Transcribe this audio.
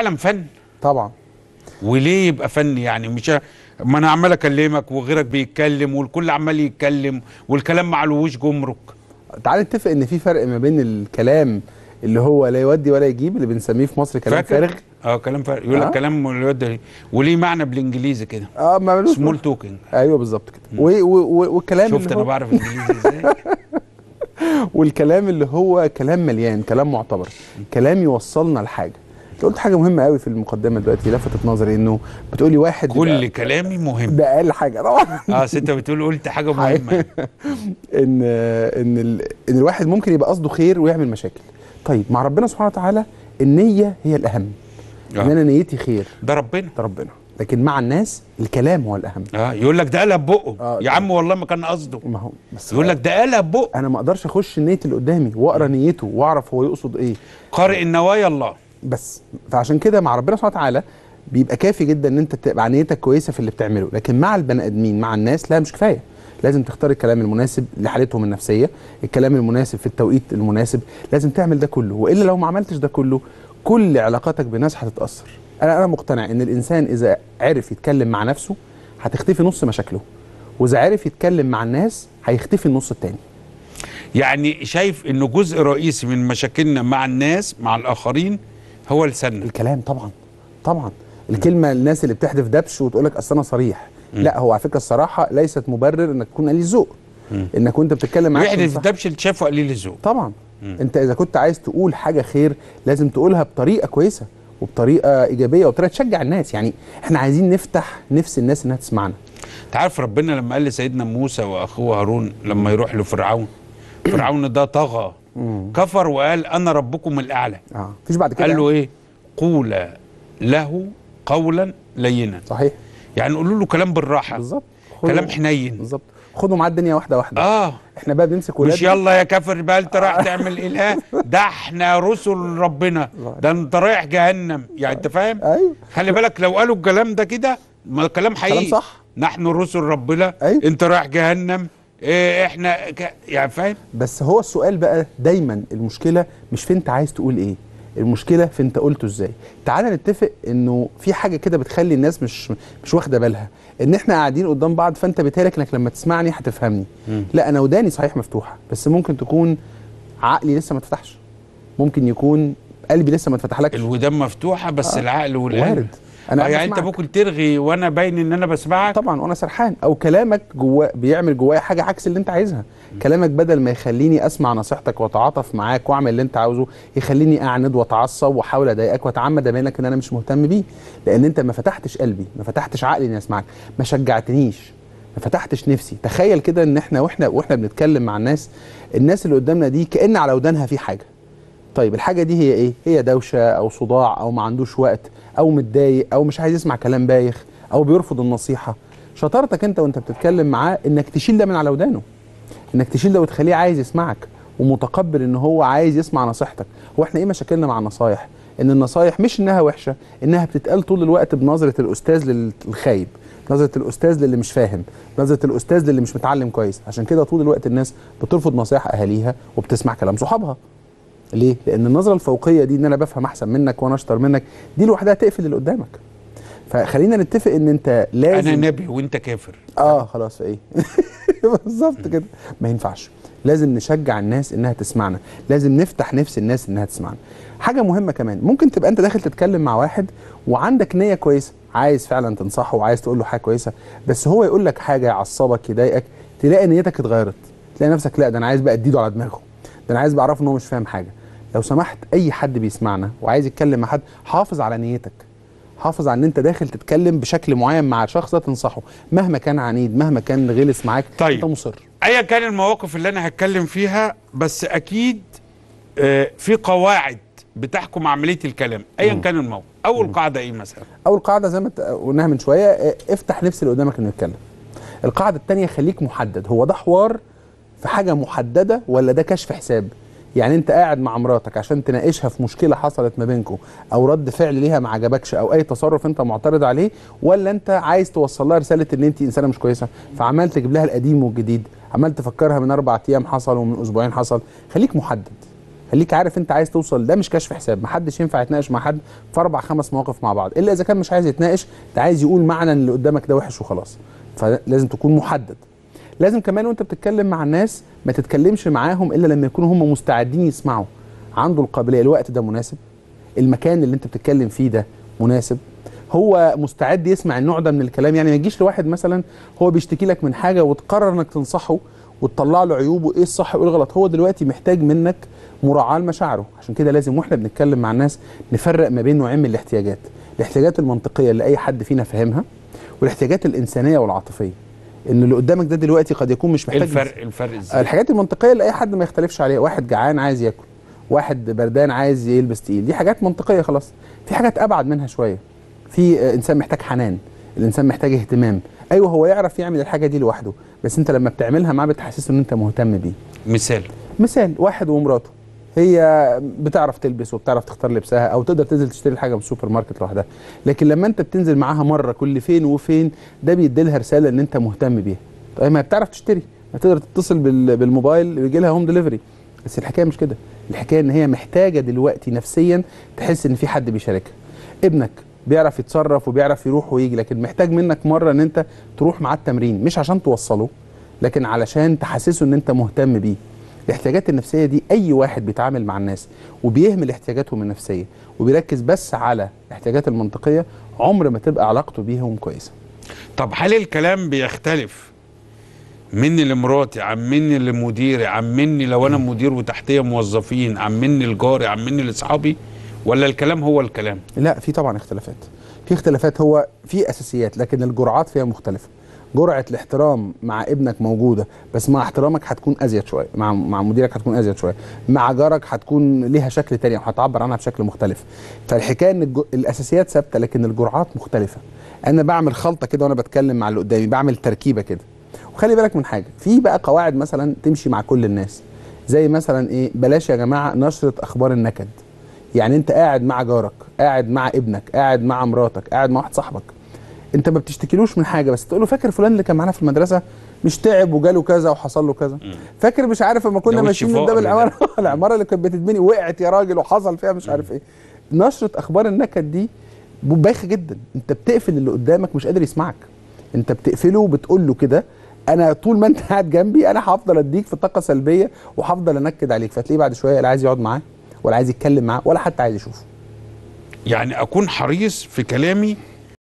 فعلا فن. طبعا. وليه يبقى فن؟ يعني مش ما أنا عمال أكلمك وغيرك بيتكلم والكل عمال يتكلم والكلام معلوش جمرك. تعال نتفق إن في فرق ما بين الكلام اللي هو لا يودي ولا يجيب اللي بنسميه في مصر كلام؟ فارغ. آه كلام فارغ. يقول لك آه. كلام الواد وليه معنى بالإنجليزي كده؟ آه ما ملوش small talking أيوه بالظبط كده. و- و- و- والكلام شفت أنا بعرف إنجليزي إزاي. والكلام اللي هو كلام مليان كلام معتبر. كلام يوصلنا لحاجة. انت قلت حاجة مهمة قوي في المقدمة دلوقتي لفتت نظري إنه بتقولي واحد كل كلامي مهم. ده أقل حاجة طبعا. آه أنت بتقول قلت حاجة مهمة. إن إن ال... إن الواحد ممكن يبقى قصده خير ويعمل مشاكل. طيب مع ربنا سبحانه وتعالى النية هي الأهم. آه. ان أنا نيتي خير. ده ربنا. ده ربنا. لكن مع الناس الكلام هو الأهم. آه يقول لك ده قلب بقه. آه، يا عم والله ما كان قصده. ما هو بس يقول لك ده قلب بقه. أنا ما أقدرش أخش نيه اللي قدامي وأقرأ نيته وأعرف هو يقصد إيه. قارئ النوايا الله. بس. فعشان كده مع ربنا سبحانه وتعالى بيبقى كافي جدا إن أنت تبقى نيتك كويسة في اللي بتعمله. لكن مع البني آدمين مع الناس لا مش كفاية. لازم تختار الكلام المناسب لحالتهم النفسية الكلام المناسب في التوقيت المناسب. لازم تعمل ده كله. وإلا لو ما عملتش ده كله كل علاقاتك بالناس هتتأثر. أنا أنا مقتنع إن الإنسان إذا عرف يتكلم مع نفسه هتختفي نص مشاكله. وإذا عرف يتكلم مع الناس هيختفي النص التاني. يعني شايف إنه جزء رئيسي من مشاكلنا مع الناس مع الآخرين هو لساننا. الكلام طبعا طبعا. الكلمة الناس اللي بتحدف دبش وتقول لك أصل أنا صريح. لا هو على فكرة الصراحة ليست مبرر إنك تكون قليل ذوق. إنك وأنت بتتكلم يحدث تكون صح. الدبش اللي شافه قليل الذوق. طبعا. أنت إذا كنت عايز تقول حاجة خير لازم تقولها بطريقة كويسة وبطريقة إيجابية وبطريقة تشجع الناس. يعني إحنا عايزين نفتح نفس الناس إنها تسمعنا. أنت عارف ربنا لما قال لسيدنا موسى وأخوه هارون لما يروح لفرعون فرعون ده طغى. كفر وقال أنا ربكم الأعلى. آه. مفيش بعد كده قال له إيه؟ قولا له قولا لينا. صحيح. يعني قولوا له كلام بالراحة. بالظبط. كلام حنين. بالظبط. خدوا معاه الدنيا واحدة واحدة. آه. إحنا بقى بنمسك مش ولادنا يلا يا كافر بقى أنت رايح تعمل اله ده إحنا رسل ربنا. ده أنت رايح جهنم. يعني أنت فاهم؟ أيوه. خلي بالك لو قالوا الكلام ده كده ما كلام حقيقي. كلام صح. نحن رسل ربنا. أيوة. أنت رايح جهنم. إيه إحنا ك... يعني فاهم؟ بس هو السؤال بقى دايما المشكلة مش في انت عايز تقول إيه المشكلة في انت قلته إزاي. تعال نتفق إنه في حاجة كده بتخلي الناس مش مش واخدة بالها. إن إحنا قاعدين قدام بعض فأنت بيتهيألك إنك لما تسمعني هتفهمني. لا أنا وداني صحيح مفتوحة بس ممكن تكون عقلي لسه ما اتفتحش. ممكن يكون قلبي لسه ما اتفتحلكش. الودان مفتوحة بس آه. العقل والقلب. وارد. أنا آه يعني. أنت ممكن ترغي وأنا باين إن أنا بسمعك. طبعا وأنا سرحان. أو كلامك جوا بيعمل جوايا حاجة عكس اللي أنت عايزها. كلامك بدل ما يخليني أسمع نصيحتك وأتعاطف معاك وأعمل اللي أنت عاوزه يخليني اعند وأتعصب وأحاول أضايقك وأتعمد ابين لك إن أنا مش مهتم بيه. لأن أنت ما فتحتش قلبي ما فتحتش عقلي إني أسمعك. ما شجعتنيش ما فتحتش نفسي. تخيل كده إن إحنا وإحنا وإحنا بنتكلم مع الناس الناس اللي قدامنا دي كأن على ودانها في حاجة. طيب الحاجة دي هي إيه؟ هي دوشة أو صداع أو ما عندوش وقت أو متضايق أو مش عايز يسمع كلام بايخ أو بيرفض النصيحة. شطارتك أنت وأنت بتتكلم معاه إنك تشيل ده من على ودانه. إنك تشيل ده وتخليه عايز يسمعك ومتقبل إن هو عايز يسمع نصيحتك. هو إحنا إيه مشاكلنا مع النصايح؟ إن النصايح مش إنها وحشة إنها بتتقال طول الوقت بنظرة الأستاذ للخايب نظرة الأستاذ للي مش فاهم نظرة الأستاذ للي مش متعلم كويس. عشان كده طول الوقت الناس بترفض نصايح أهاليها وبتسمع كلام صحابها. ليه؟ لأن النظرة الفوقية دي إن أنا بفهم أحسن منك وأنا أشطر منك دي لوحدها تقفل اللي قدامك. فخلينا نتفق إن أنت لازم أنا نبي وأنت كافر. آه خلاص فايه بالظبط كده. ما ينفعش. لازم نشجع الناس إنها تسمعنا. لازم نفتح نفس الناس إنها تسمعنا. حاجة مهمة كمان ممكن تبقى أنت داخل تتكلم مع واحد وعندك نية كويسة عايز فعلا تنصحه وعايز تقول له حاجة كويسة بس هو يقول لك حاجة يعصبك يضايقك تلاقي نيتك اتغيرت. تلاقي نفسك لأ ده أنا عايز بقى أديله على دماغه. ده أنا عايز بعرفه إن هو مش فاهم حاجة. لو سمحت أي حد بيسمعنا وعايز يتكلم مع حد حافظ على نيتك. حافظ على إن أنت داخل تتكلم بشكل معين مع شخص ده تنصحه مهما كان عنيد مهما كان غلس معاك طيب. انت مصر. ايا كان المواقف اللي أنا هتكلم فيها بس أكيد آه، في قواعد بتحكم عملية الكلام ايا كان الموقف. أول قاعدة إيه مثلا؟ أول قاعدة زي ما قلناها من شوية آه، افتح نفس اللي قدامك انه يتكلم القاعدة الثانية خليك محدد. هو ده حوار في حاجة محددة ولا ده كشف حساب؟ يعني انت قاعد مع مراتك عشان تناقشها في مشكلة حصلت ما بينكم أو رد فعل ليها ما عجبكش أو اي تصرف انت معترض عليه ولا انت عايز توصل لها رسالة ان انت انسانة مش كويسة؟ فعمال تجيب لها القديم والجديد عمال تفكرها من أربع أيام حصل ومن أسبوعين حصل. خليك محدد خليك عارف انت عايز توصل ده مش كشف حساب محدش ينفع يتناقش مع حد في أربع خمس مواقف مع بعض إلا إذا كان مش عايز يتناقش ده عايز يقول معنى اللي قدامك ده وحش وخلاص. فلازم تكون محدد. لازم كمان وانت بتتكلم مع الناس ما تتكلمش معاهم إلا لما يكونوا هم مستعدين يسمعوا. عنده القابلية الوقت ده مناسب. المكان اللي انت بتتكلم فيه ده مناسب. هو مستعد يسمع النوع ده من الكلام. يعني ما يجيش لواحد مثلا هو بيشتكي لك من حاجة وتقرر انك تنصحه وتطلع له عيوبه إيه الصح وايه الغلط. هو دلوقتي محتاج منك مراعاة لمشاعره. عشان كده لازم وإحنا بنتكلم مع الناس نفرق ما بين نوعين من الاحتياجات. الاحتياجات المنطقية اللي أي حد فينا فاهمها والاحتياجات الإنسانية والعاطفية. إن اللي قدامك ده دلوقتي قد يكون مش محتاج الفرق الفرق إزاي؟ الحاجات المنطقية اللي أي حد ما يختلفش عليها. واحد جعان عايز ياكل واحد بردان عايز يلبس تقيل. دي حاجات منطقية خلاص. في حاجات أبعد منها شوية. في إنسان محتاج حنان الإنسان محتاج اهتمام. أيوه هو يعرف يعمل الحاجة دي لوحده بس أنت لما بتعملها معاه بتحسسه إن أنت مهتم بيه. مثال. مثال واحد ومراته. هي بتعرف تلبس وبتعرف تختار لبسها أو تقدر تنزل تشتري الحاجة من السوبر ماركت لوحدها. لكن لما أنت بتنزل معاها مرة كل فين وفين ده بيدي لها رسالة إن أنت مهتم بيها. طيب ما بتعرف تشتري. ما تقدر تتصل بال- بالموبايل ويجي لها home delivery بس الحكاية مش كده. الحكاية إن هي محتاجة دلوقتي نفسيا تحس إن في حد بيشاركها. ابنك بيعرف يتصرف وبيعرف يروح ويجي لكن محتاج منك مرة إن أنت تروح معاه التمرين. مش عشان توصله لكن علشان تحسسه إن أنت مهتم بيه. الاحتياجات النفسية دي أي واحد بيتعامل مع الناس وبيهمل احتياجاتهم النفسية وبيركز بس على الاحتياجات المنطقية عمر ما تبقى علاقته بيهم كويسة. طب هل الكلام بيختلف مني لمراتي عن مني لمديري عن مني لو أنا مدير وتحتية موظفين عن مني لجاري عن مني لأصحابي؟ ولا الكلام هو الكلام؟ لا في طبعا اختلافات. في اختلافات هو في أساسيات لكن الجرعات فيها مختلفة. جرعة الاحترام مع ابنك موجودة بس مع احترامك هتكون أزيد شوية مع مع مديرك هتكون أزيد شوية مع جارك هتكون ليها شكل تاني أو هتعبر عنها بشكل مختلف. فالحكاية إن الأساسيات ثابتة لكن الجرعات مختلفة. أنا بعمل خلطة كده وأنا بتكلم مع اللي قدامي بعمل تركيبة كده. وخلي بالك من حاجة في بقى قواعد مثلا تمشي مع كل الناس. زي مثلا إيه بلاش يا جماعة نشرة أخبار النكد. يعني أنت قاعد مع جارك قاعد مع ابنك قاعد مع مراتك قاعد مع واحد صاحبك. انت ما بتشتكيلوش من حاجة بس تقول له فاكر فلان اللي كان معانا في المدرسة مش تعب وجاله كذا وحصل له كذا؟ فاكر مش عارف لما كنا ماشيين ده. العمارة؟ العمارة اللي كانت بتتبني وقعت يا راجل وحصل فيها مش عارف إيه. نشرة أخبار النكد دي بايخه جدا. انت بتقفل اللي قدامك مش قادر يسمعك. انت بتقفله وبتقول له كده أنا طول ما انت قاعد جنبي أنا هفضل أديك في طاقة سلبية وهفضل أنكد عليك. فتلاقيه بعد شوية لا عايز يقعد معاه ولا عايز يتكلم معاه ولا حتى عايز يشوفه. يعني أكون حريص في كلامي